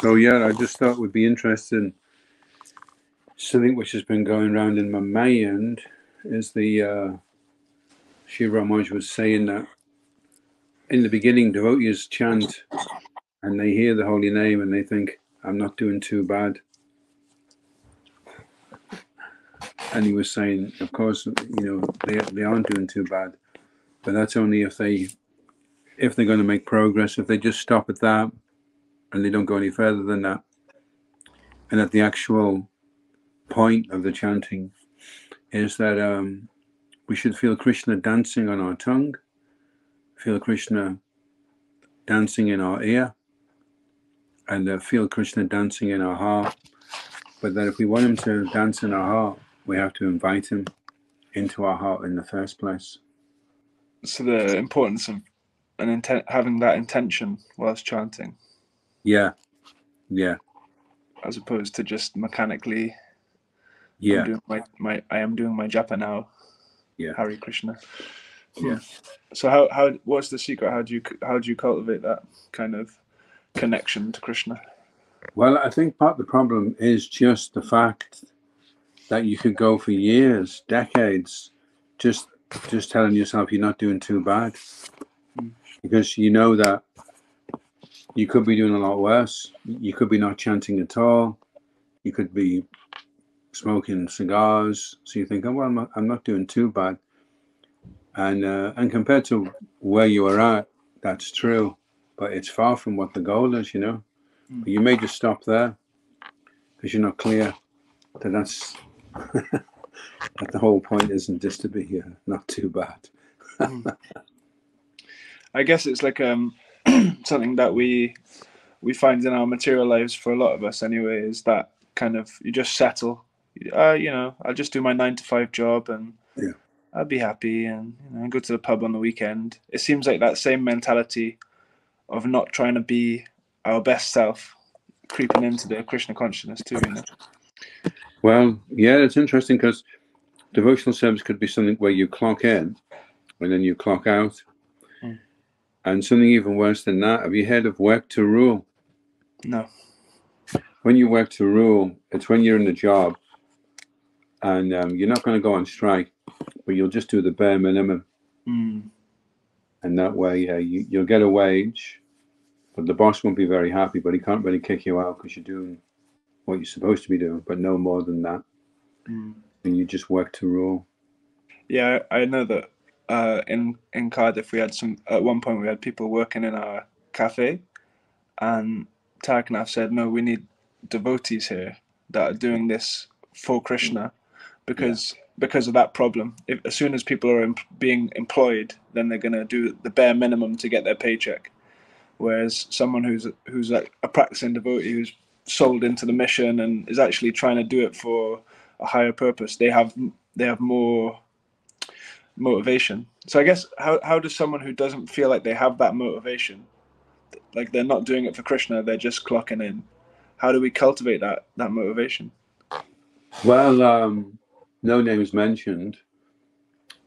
So yeah, I just thought would be interesting. Something which has been going around in my mind is the uh, Ramaj was saying that in the beginning, devotees chant and they hear the holy name and they think, "I'm not doing too bad." And he was saying, of course, you know, they they aren't doing too bad, but that's only if they if they're going to make progress. If they just stop at that and they don't go any further than that. And at the actual point of the chanting is that um, we should feel Krishna dancing on our tongue, feel Krishna dancing in our ear, and uh, feel Krishna dancing in our heart. But that if we want him to dance in our heart, we have to invite him into our heart in the first place. So the importance of an intent, having that intention whilst chanting. Yeah, yeah, as opposed to just mechanically. yeah, I'm doing my, my I am doing my japa now. yeah, Hare Krishna. yeah. So how how what's the secret? How do you how do you cultivate that kind of connection to Krishna? Well, I think part of the problem is just the fact that you could go for years, decades, just just telling yourself you're not doing too bad, hmm. because you know that you could be doing a lot worse. You could be not chanting at all. You could be smoking cigars. So you think, oh well, I'm not, I'm not doing too bad. And uh, and compared to where you are at, that's true, but it's far from what the goal is, you know. But you may just stop there because you're not clear that that's that the whole point isn't just to be here, not too bad. I guess it's like um something that we we find in our material lives for a lot of us anyway is that kind of you just settle. Uh, you know, I'll just do my nine to five job and Yeah. I'll be happy and you know go to the pub on the weekend. It seems like that same mentality of not trying to be our best self creeping into the Krishna consciousness too. You know. Well, yeah, it's interesting because devotional service could be something where you clock in and then you clock out. And something even worse than that, have you heard of work to rule? No. When you work to rule, it's when you're in the job and um, you're not going to go on strike, but you'll just do the bare minimum. Mm. And that way, uh, you, you'll get a wage, but the boss won't be very happy, but he can't really kick you out because you're doing what you're supposed to be doing, but no more than that. Mm. And you just work to rule. Yeah, I know that uh, in in Cardiff we had some at one point we had people working in our cafe, and Taraknath said, "No, we need devotees here that are doing this for Krishna, because because of that problem. If as soon as people are em- being employed, then they're gonna do the bare minimum to get their paycheck, whereas someone who's who's a, a practicing devotee who's sold into the mission and is actually trying to do it for a higher purpose, they have they have more motivation. So I guess how how does someone who doesn't feel like they have that motivation, like they're not doing it for Krishna, they're just clocking in. How do we cultivate that that motivation? Well, um, no names mentioned,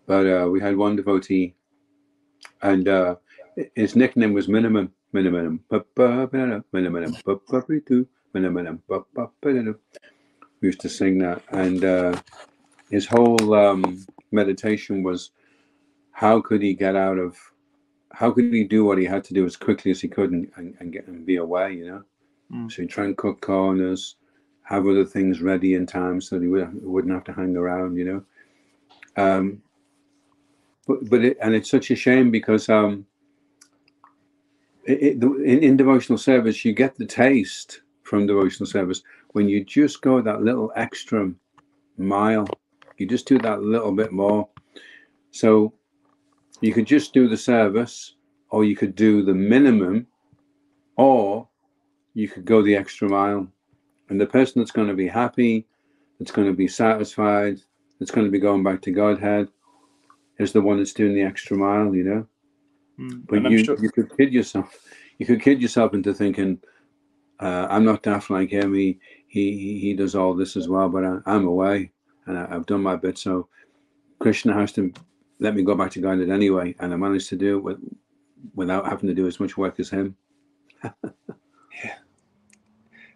but uh, we had one devotee, and uh, his nickname was Minimum. Minimum. Minimum. Minimum. Minimum. We used to sing that, and uh, his whole um, meditation was how could he get out of, how could he do what he had to do as quickly as he could and, and, and get and be away, you know? Mm. So he'd try and cut corners, have other things ready in time so that he would, wouldn't have to hang around, you know. Um, but but it, and it's such a shame because um, it, it, the- in, in devotional service you get the taste from devotional service when you just go that little extra mile. You just do that a little bit more. So you could just do the service, or you could do the minimum, or you could go the extra mile. And the person that's going to be happy, that's going to be satisfied, that's going to be going back to Godhead, is the one that's doing the extra mile, you know? Mm. But you, sure- you could kid yourself. You could kid yourself into thinking, uh, I'm not daft like him. He, he, he- he does all this as well, but I, I'm away and I, I've done my bit. So Krishna has to let me go back to Godhead anyway. And I managed to do it with, without having to do as much work as him. Yeah,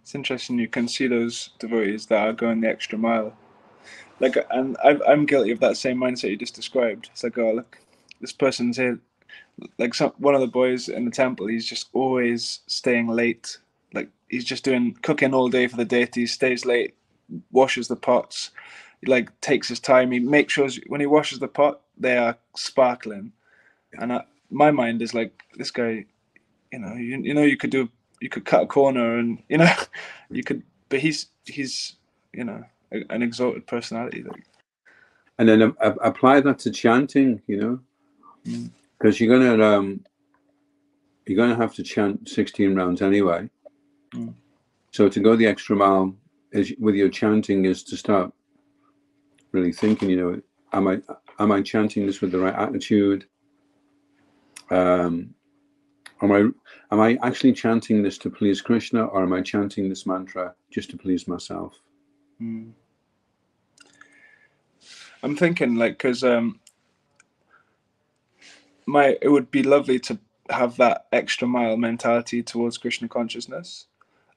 it's interesting. You can see those devotees that are going the extra mile. Like, and i I'm guilty of that same mindset you just described. It's like, oh, look, this person's here. Like some one of the boys in the temple, he's just always staying late. Like he's just doing cooking all day for the deity. Stays late, washes the pots, like takes his time. He makes sure when he washes the pot, they are sparkling. And I, my mind is like, this guy, you know, you, you know, you could do, you could cut a corner, and you know, you could, but he's he's you know an exalted personality. Like. And then uh, apply that to chanting, you know, because mm. you're gonna um, you're gonna have to chant 16 rounds anyway. Mm. So to go the extra mile is with your chanting is to start really thinking, you know, am I am I chanting this with the right attitude? Um, am I am I actually chanting this to please Krishna, or am I chanting this mantra just to please myself? Mm. I'm thinking like because um, my it would be lovely to have that extra mile mentality towards Krishna consciousness,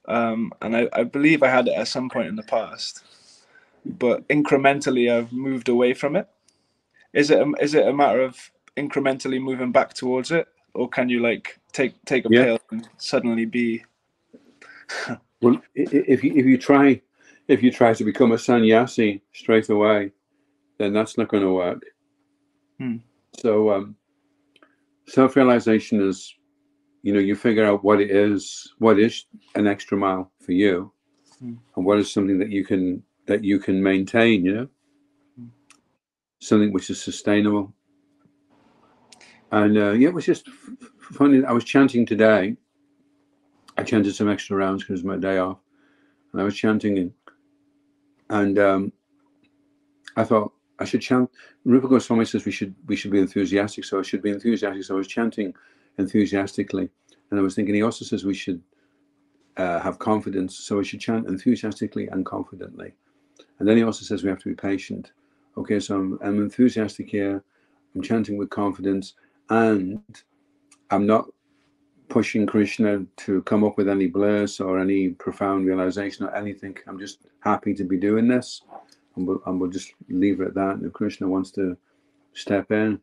um, and I, I believe I had it at some point in the past but incrementally I've moved away from it. Is it a, is it a matter of incrementally moving back towards it, or can you like take take a yeah. pill and suddenly be? well, if you if you try if you try to become a sannyasi straight away, then that's not going to work. Hmm. So um, self realization is, you know, you figure out what it is, what is an extra mile for you, hmm. and what is something that you can that you can maintain, you know, something which is sustainable. And uh, yeah, it was just funny. I was chanting today. I chanted some extra rounds because it was my day off, and I was chanting, and, and um, I thought I should chant. Rupa Goswami says we should we should be enthusiastic, so I should be enthusiastic. So I was chanting enthusiastically, and I was thinking he also says we should uh, have confidence, so I should chant enthusiastically and confidently. And then he also says we have to be patient. Okay, so I'm, I'm enthusiastic here. I'm chanting with confidence, and I'm not pushing Krishna to come up with any bliss or any profound realization or anything. I'm just happy to be doing this, and we'll, and we'll just leave it at that. And if Krishna wants to step in,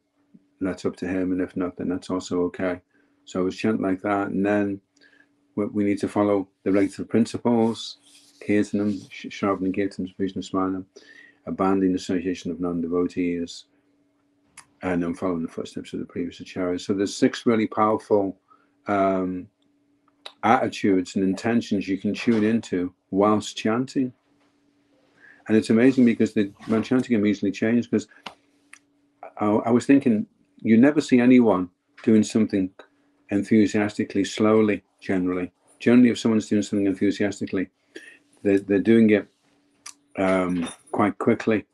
that's up to him, and if not, then that's also okay. So I was chanting like that, and then we need to follow the regular principles Kirtanam, Shravanam Kirtanam, Vishnu Smaranam, abandoning association of non-devotees, and then following the footsteps of the previous acharyas. So there's six really powerful um, attitudes and intentions you can tune into whilst chanting. And it's amazing because the my chanting immediately changed because I, I was thinking you never see anyone doing something enthusiastically slowly generally. Generally, if someone's doing something enthusiastically, they're, they're doing it um, quite quickly.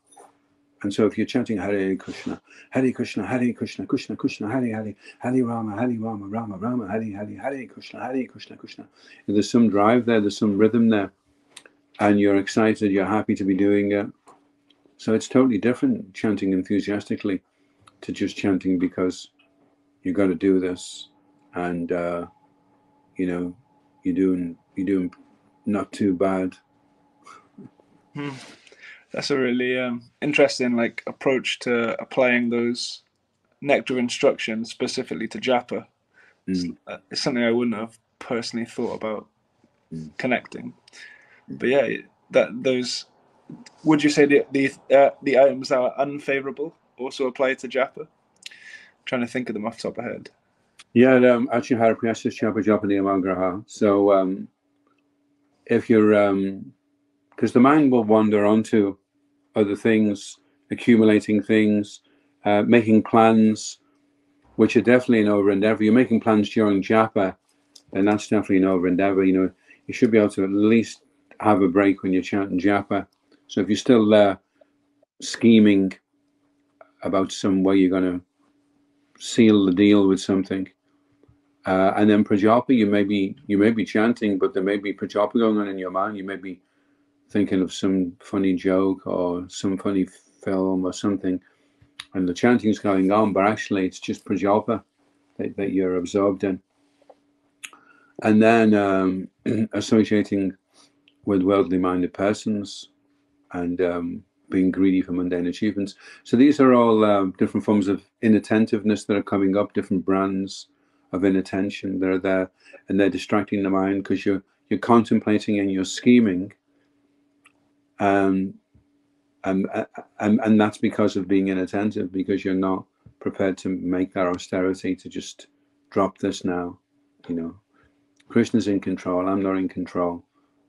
And so if you're chanting Hare Krishna, Hare Krishna, Hare Krishna, Krishna Krishna, Hare Hare, Hare Rama, Hare Rama, Rama Rama, Hare Hare, Hare Krishna, Hare Krishna, Krishna. And there's some drive there, there's some rhythm there. And you're excited, you're happy to be doing it. So it's totally different chanting enthusiastically to just chanting because you've got to do this. And, uh, you know, you're doing, you're doing not too bad. Hmm. That's a really um, interesting like approach to applying those nectar instructions specifically to japa. Mm. It's, uh, it's, something I wouldn't have personally thought about mm. connecting. But yeah, that those would you say the the uh, the items that are unfavorable also apply to japa? I'm trying to think of them off the top of my head. Yeah, um, actually, Haripriyasa Japa Japa Niyamagraha. So um, if you're um because the mind will wander onto other things accumulating things uh, making plans which are definitely an over endeavor you're making plans during japa and that's definitely an over endeavor you know you should be able to at least have a break when you're chanting japa. So if you're still there scheming about some way you're going to seal the deal with something uh, and then Prajalpa, you may be you may be chanting, but there may be Prajalpa going on in your mind. You may be thinking of some funny joke or some funny film or something, and the chanting is going on, but actually it's just Prajalpa that, that you're absorbed in. And then um, associating with worldly minded persons and um, being greedy for mundane achievements. So these are all um, different forms of inattentiveness that are coming up, different brands of inattention that are there, and they're distracting the mind because you're you're contemplating and you're scheming. Um, and, and and that's because of being inattentive, because you're not prepared to make that austerity to just drop this now. You know, Krishna's in control. I'm not in control.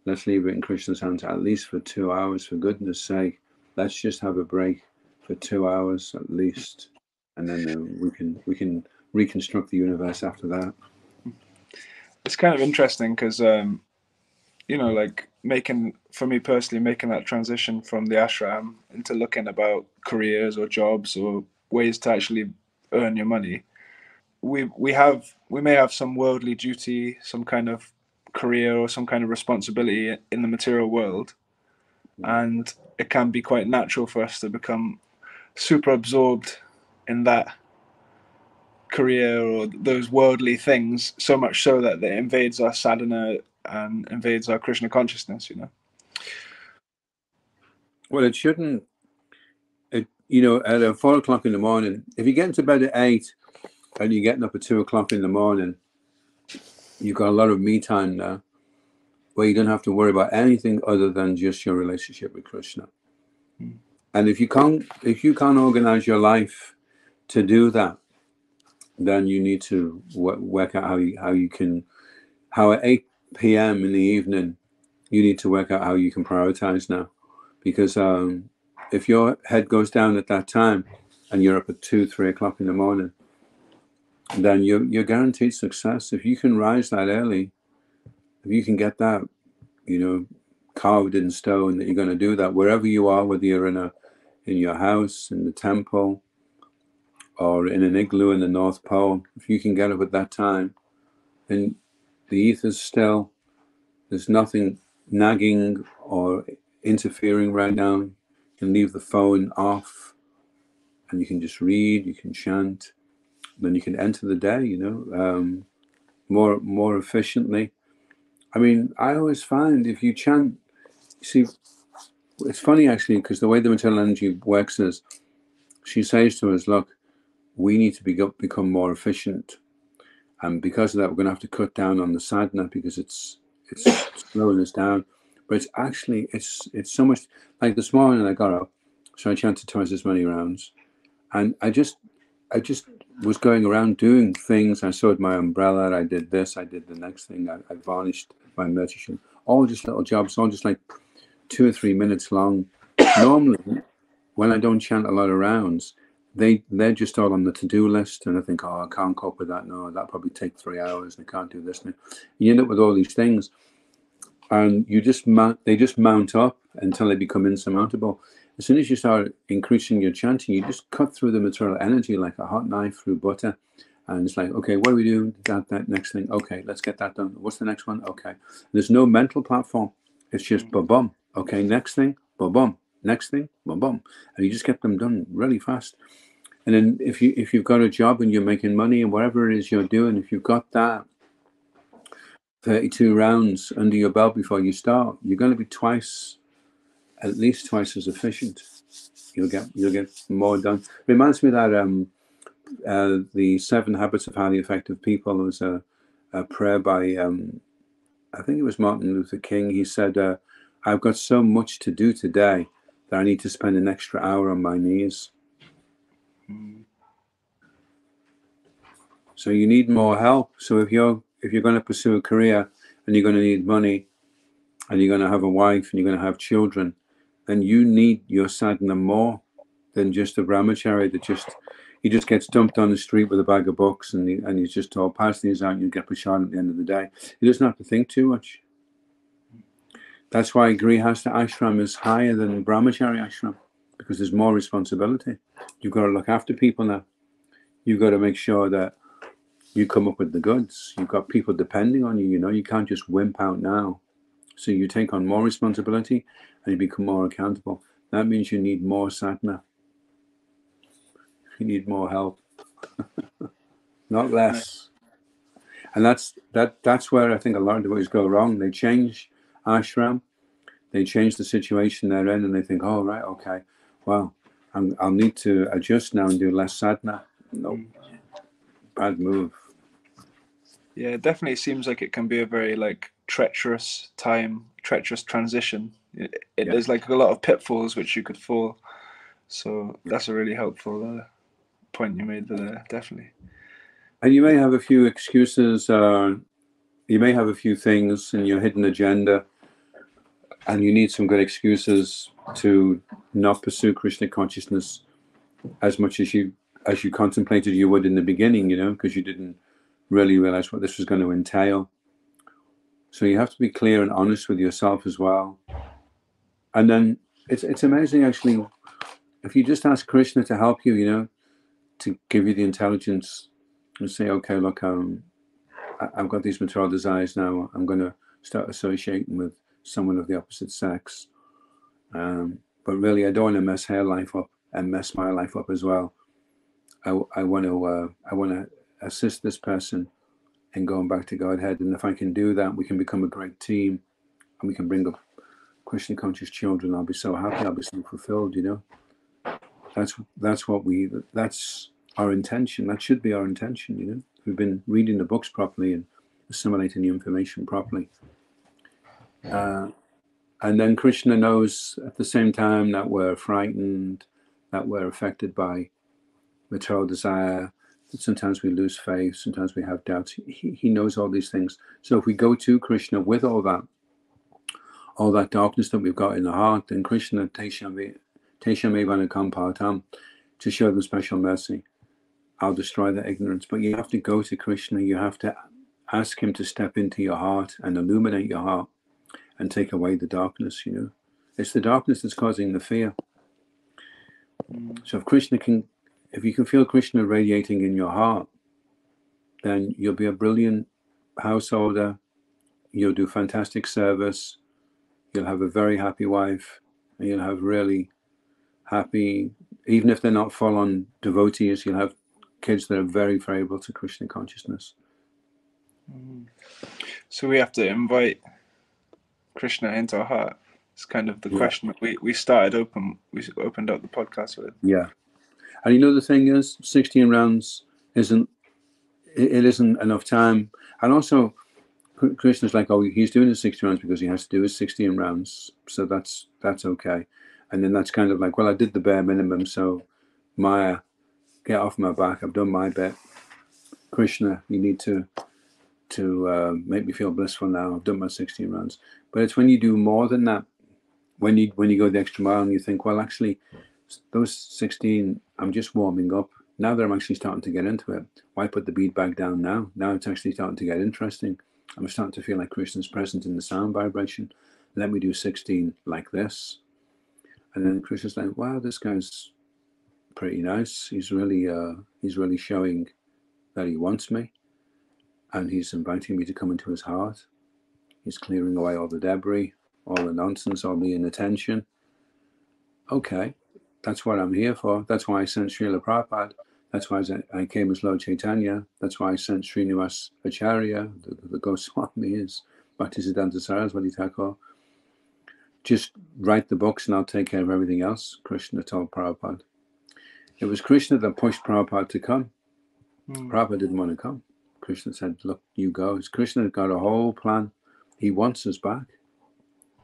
Let's leave it in Krishna's hands at least for two hours, for goodness sake let's just have a break for two hours at least, and then uh, we can we can reconstruct the universe after that. It's kind of interesting because um, you know, like making for me personally, making that transition from the ashram into looking about careers or jobs or ways to actually earn your money. We we have we may have some worldly duty, some kind of career or some kind of responsibility in the material world, and it can be quite natural for us to become super absorbed in that career or those worldly things so much so that it invades our sadhana and invades our krishna consciousness you know well it shouldn't it you know at uh, four o'clock in the morning if you get into bed at eight and you're getting up at two o'clock in the morning you've got a lot of me time now where you don't have to worry about anything other than just your relationship with Krishna. Mm. And if you can't, if you can't organize your life to do that, then you need to work out how you how you can, how at eight p.m. in the evening, you need to work out how you can prioritize now, because um, if your head goes down at that time, and you're up at two, three o'clock in the morning, then you're you're guaranteed success. If you can rise that early, if you can get that, you know, carved in stone that you're going to do that wherever you are, whether you're in a in your house, in the temple, or in an igloo in the North Pole, if you can get up at that time, then the ether's still. There's nothing nagging or interfering right now. You can leave the phone off, and you can just read. You can chant. Then you can enter the day. You know, um, more more efficiently I mean, I always find if you chant, you see, it's funny actually because the way the maternal energy works is she says to us, look, we need to be, become more efficient. And because of that, we're going to have to cut down on the sadhana because it's it's slowing us down. But it's actually it's it's so much like this morning I got up, so I chanted twice as many rounds, and I just I just was going around doing things. I sewed my umbrella. I did this. I did the next thing. I, I varnished my meditation. All just little jobs, all just like two or three minutes long. Normally, when I don't chant a lot of rounds, they they're just all on the to-do list, and I think, oh, I can't cope with that. No, that probably take three hours. and I can't do this. Now. You end up with all these things, and you just mount. They just mount up until they become insurmountable as soon as you start increasing your chanting, you just cut through the material energy like a hot knife through butter. And it's like, okay, what do we do? That, that next thing. Okay, let's get that done. What's the next one? Okay. There's no mental platform. It's just mm. ba bum. Okay, next thing, ba bum. Next thing, boom, boom, And you just get them done really fast. And then if you if you've got a job and you're making money and whatever it is you're doing, if you've got that 32 rounds under your belt before you start, you're going to be twice at least twice as efficient. You'll get you'll get more done. Reminds me that um, uh, the Seven Habits of Highly Effective People was a, a prayer by um, I think it was Martin Luther King. He said, uh, "I've got so much to do today that I need to spend an extra hour on my knees." So you need more help. So if you're if you're going to pursue a career and you're going to need money and you're going to have a wife and you're going to have children then you need your sadhana more than just a brahmachari that just he just gets dumped on the street with a bag of books and he, and he's just told pass these out and you get prashad at the end of the day. He doesn't have to think too much. That's why Grihastha ashram is higher than brahmachari ashram because there's more responsibility. You've got to look after people now. You've got to make sure that you come up with the goods. You've got people depending on you. You know, you can't just wimp out now. So you take on more responsibility and you become more accountable. That means you need more sadhana. You need more help, not less. And that's that. That's where I think a lot of devotees go wrong. They change ashram, they change the situation they're in and they think, oh, right, okay, well, I'm, I'll need to adjust now and do less sadhana. No, bad move. Yeah, it definitely seems like it can be a very like treacherous time, treacherous transition. It, it, Yeah. There's like a lot of pitfalls which you could fall. So that's a really helpful uh, point you made there, definitely. And you may have a few excuses, uh, you may have a few things in your hidden agenda, and you need some good excuses to not pursue Krishna consciousness as much as you as you contemplated you would in the beginning, you know, because you didn't really realize what this was going to entail. So you have to be clear and honest with yourself as well. And then it's it's amazing actually if you just ask Krishna to help you, you know, to give you the intelligence and say, okay, look, um, I- I've got these material desires now. I'm going to start associating with someone of the opposite sex. Um, but really, I don't want to mess her life up and mess my life up as well. I, I want to uh, I want to assist this person in going back to Godhead, and if I can do that, we can become a great team, and we can bring up Krishna conscious children. I'll be so happy. I'll be so fulfilled. You know, that's that's what we that's our intention. That should be our intention. You know, we've been reading the books properly and assimilating the information properly. Uh, and then Krishna knows at the same time that we're frightened, that we're affected by material desire, that sometimes we lose faith, sometimes we have doubts. He, he knows all these things. So if we go to Krishna with all that, all that darkness that we've got in the heart, then Krishna Teshame Mevana Kampatam to show them special mercy. I'll destroy their ignorance. But you have to go to Krishna, you have to ask him to step into your heart and illuminate your heart and take away the darkness, you know. It's the darkness that's causing the fear. Mm. So if Krishna can, if you can feel Krishna radiating in your heart, then you'll be a brilliant householder. You'll do fantastic service. You'll have a very happy wife, and you'll have really happy, even if they're not full on devotees, you'll have kids that are very variable to Krishna consciousness. Mm. So we have to invite Krishna into our heart. It's kind of the Yeah. question that we, we started open we opened up the podcast with. Yeah. And you know the thing is, 16 rounds isn't it it isn't enough time. And also Krishna's like, oh, he's doing his 16 rounds because he has to do his 16 rounds. So that's that's okay. And then that's kind of like, well, I did the bare minimum, so Maya, get off my back. I've done my bit. Krishna, you need to to uh, make me feel blissful now. I've done my 16 rounds. But it's when you do more than that, when you when you go the extra mile and you think, well, actually, those 16, I'm just warming up. Now that I'm actually starting to get into it, why put the bead back down now? Now it's actually starting to get interesting. I'm starting to feel like Krishna's present in the sound vibration. Let me do 16 like this. And then Krishna's like, wow, this guy's pretty nice. He's really uh he's really showing that he wants me. And he's inviting me to come into his heart. He's clearing away all the debris, all the nonsense, all the inattention. Okay, that's what I'm here for. That's why I sent Srila Prabhupada. That's why I came as Lord Chaitanya. That's why I sent Srinivas Acharya, the, the Goswami is Bhaktisiddhanta Saraswati Thakur. Just write the books and I'll take care of everything else, Krishna told Prabhupada. It was Krishna that pushed Prabhupada to come. Mm. Prabhupada didn't want to come. Krishna said, Look, you go. Krishna got a whole plan. He wants us back.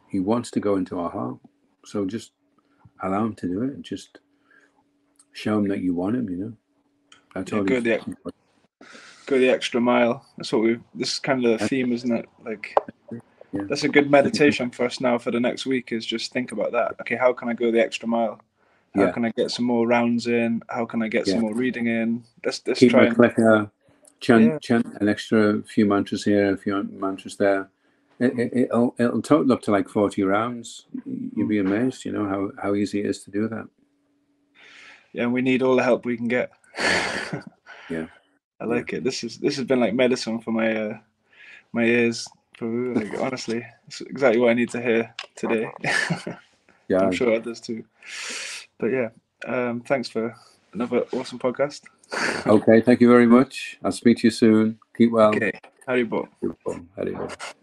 He wants to go into our heart. So just allow him to do it. Just show him that you want him, you know. That's Yeah, all he's yeah. Go the extra mile. That's what we. This is kind of the theme, isn't it? Like, Yeah. that's a good meditation for us now for the next week. Is just think about that. Okay, how can I go the extra mile? How Yeah. can I get some more rounds in? How can I get some more reading in? Let's let's Keep try and chant, chant an extra few mantras here, a few mantras there. It, it, it'll, it'll total up to like 40 rounds. You'd be amazed, you know, how, how easy it is to do that. yeah, we need all the help we can get. Yeah. I like it. This is this has been like medicine for my uh, my ears. For like, honestly, it's exactly what I need to hear today. Yeah. I'm sure others too. But yeah, um, thanks for another awesome podcast. Okay. Thank you very much. I'll speak to you soon. Keep well. Okay, Haribol. Keep well. Haribol.